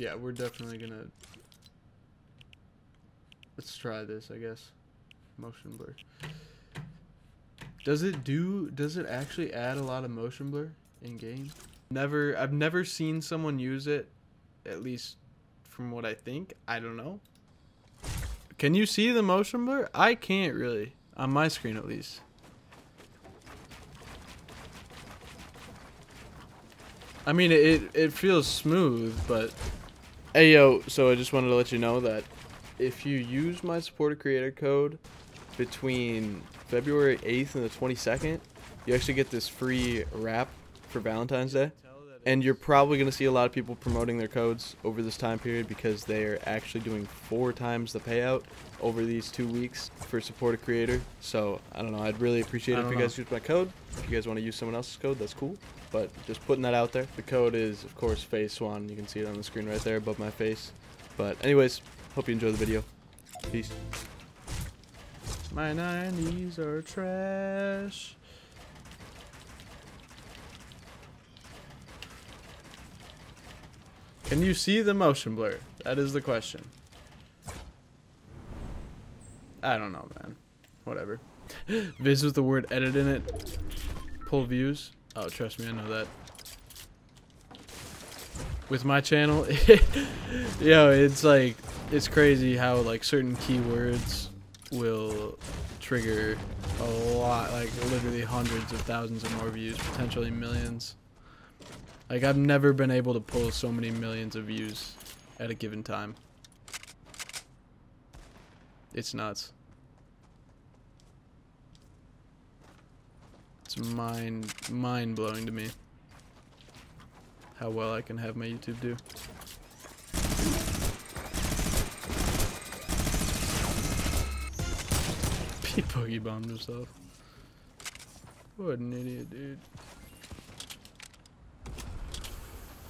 Yeah, we're definitely gonna. Let's try this, I guess. Motion blur. Does it do? Does it actually add a lot of motion blur in game? Never. I've never seen someone use it. At least, from what I think. I don't know. Can you see the motion blur? I can't really on my screen at least. I mean, it it feels smooth, but hey yo, so I just wanted to let you know that if you use my supporter creator code between February 8th and the 22nd, you actually get this free wrap for Valentine's Day. And you're probably going to see a lot of people promoting their codes over this time period because they are actually doing four times the payout over these two weeks for support a creator. So, I don't know. I'd really appreciate it if you guys use my code. If you guys want to use someone else's code, that's cool. But just putting that out there. The code is, of course, FaZe Swan. You can see it on the screen right there above my face. But anyways, hope you enjoy the video. Peace. My 90s are trash. Can you see the motion blur? That is the question. I don't know, man. Whatever. Viz with the word edit in it. Pull views. Oh, trust me, I know that. With my channel, yo, it's like, it's crazy how like certain keywords will trigger a lot, like literally hundreds of thousands of more views, potentially millions. Like I've never been able to pull so many millions of views at a given time. It's nuts. It's mind mind blowing to me how well I can have my YouTube do. He boogie bombed himself. What an idiot, dude.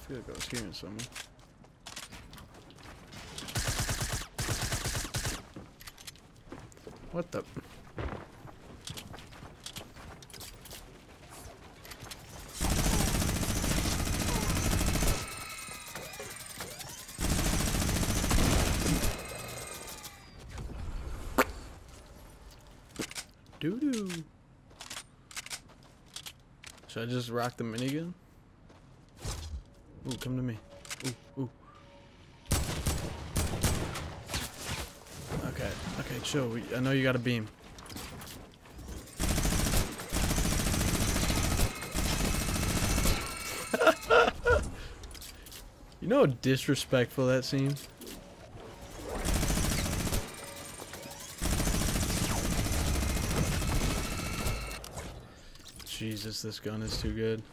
I feel like I was hearing someone. What the? Doo doo. Should I just rock the minigun? Ooh, come to me. Ooh, ooh. Okay, okay, chill. We, I know you got a beam. you know how disrespectful that seems? Jesus, this gun is too good.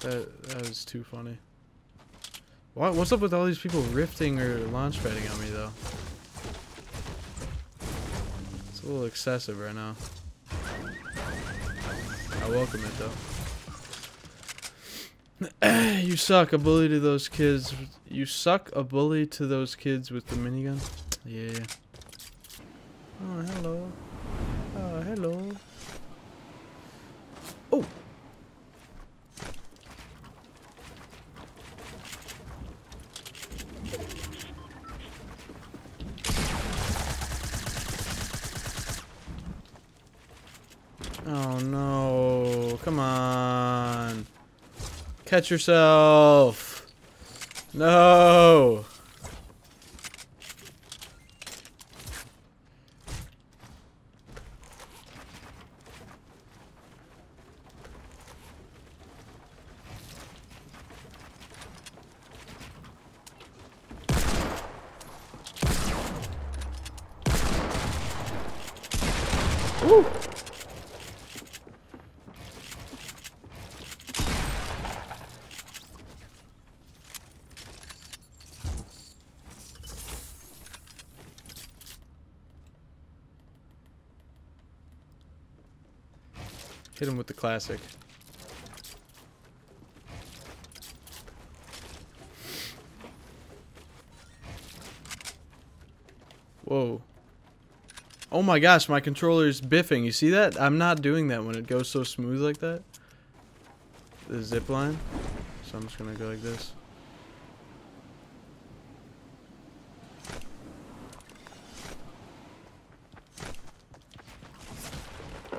That that was too funny. What what's up with all these people rifting or launch padding on me though? It's a little excessive right now. I welcome it though. you suck a bully to those kids. You suck a bully to those kids with the minigun. Yeah. Oh hello. Oh hello. Oh. Oh no. Come on. Catch yourself. No. Woo. Hit him with the classic. Whoa. Oh my gosh, my controller is biffing. You see that? I'm not doing that when it goes so smooth like that. The zip line. So I'm just gonna go like this.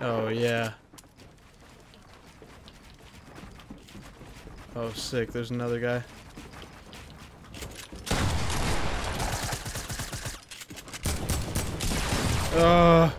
Oh yeah. Oh sick, there's another guy. Uh.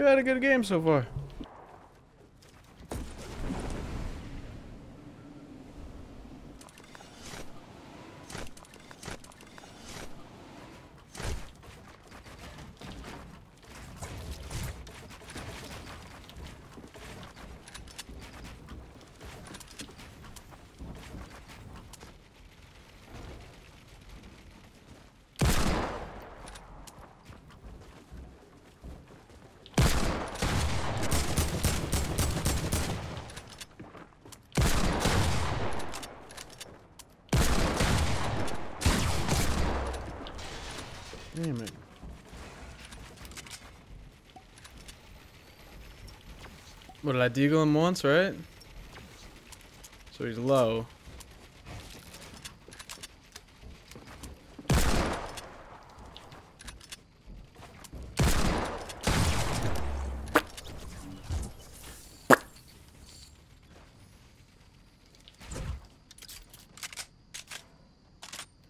You had a good game so far. Damn it. What did I deagle him once, right? So he's low.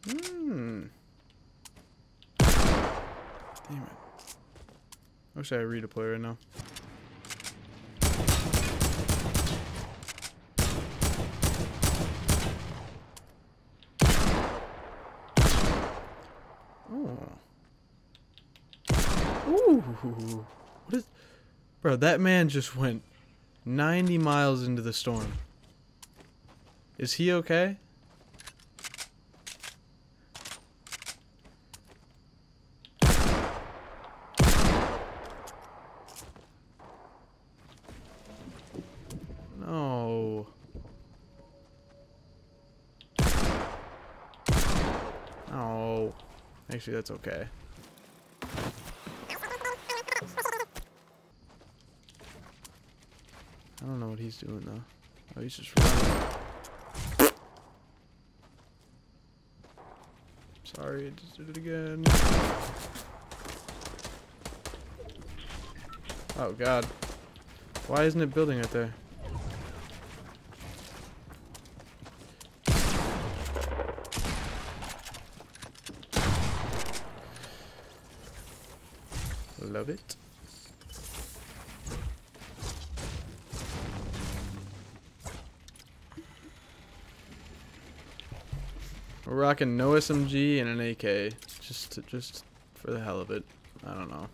Hmm. Damn it. I wish I had read a play right now. Oh. Ooh. What is... Bro, that man just went 90 miles into the storm. Is he okay? No. Oh. Actually, that's okay. I don't know what he's doing though. Oh, he's just running. Sorry, I just did it again. Oh god. Why isn't it building right there? Love it. We're rocking no SMG and an AK, just to, just for the hell of it. I don't know.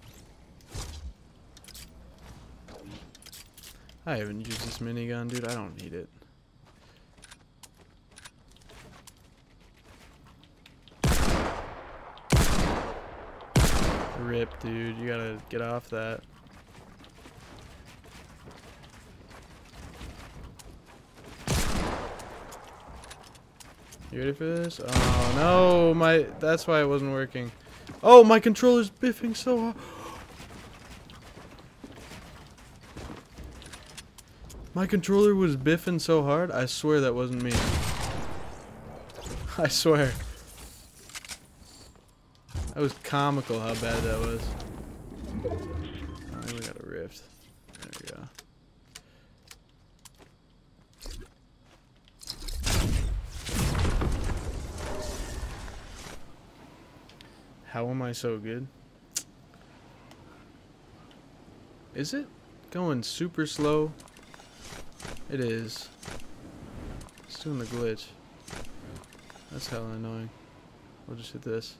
I haven't used this minigun, dude. I don't need it. Rip, dude. You gotta get off that. You ready for this? Oh no, my that's why it wasn't working. Oh, my controller's biffing so hard. My controller was biffing so hard, I swear that wasn't me. I swear. That was comical how bad that was. We got a rift. There we go. How am I so good? Is it going super slow? It is. It's doing the glitch. That's hella annoying. We'll just hit this.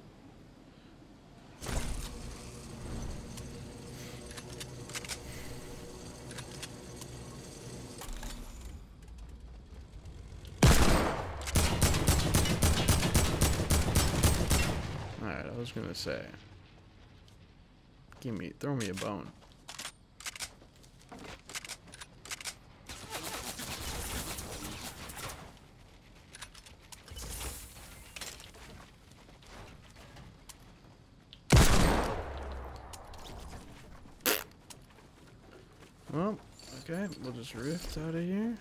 Alright, I was gonna say. Give me, throw me a bone. Well, okay, we'll just rift out of here.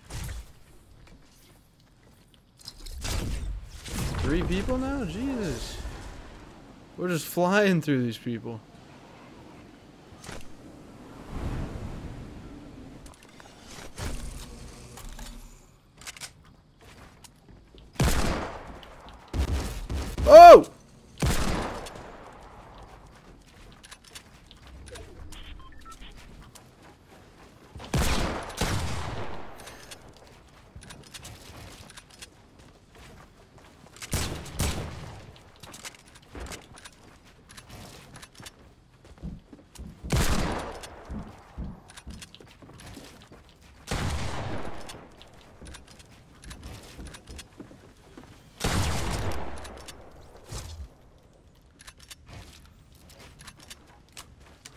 Three people now? Jesus. We're just flying through these people. Oh!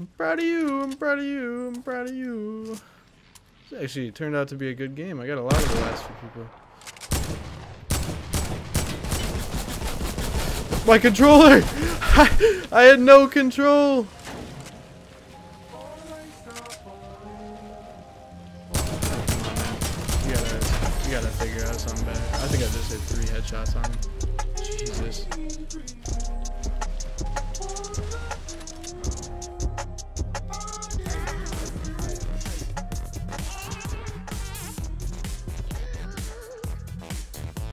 I'm proud of you. I'm proud of you. I'm proud of you. This actually turned out to be a good game. I got a lot of the last few people. My controller! I had no control! You gotta, you gotta figure out something better. I think I just hit three headshots on him. Jesus.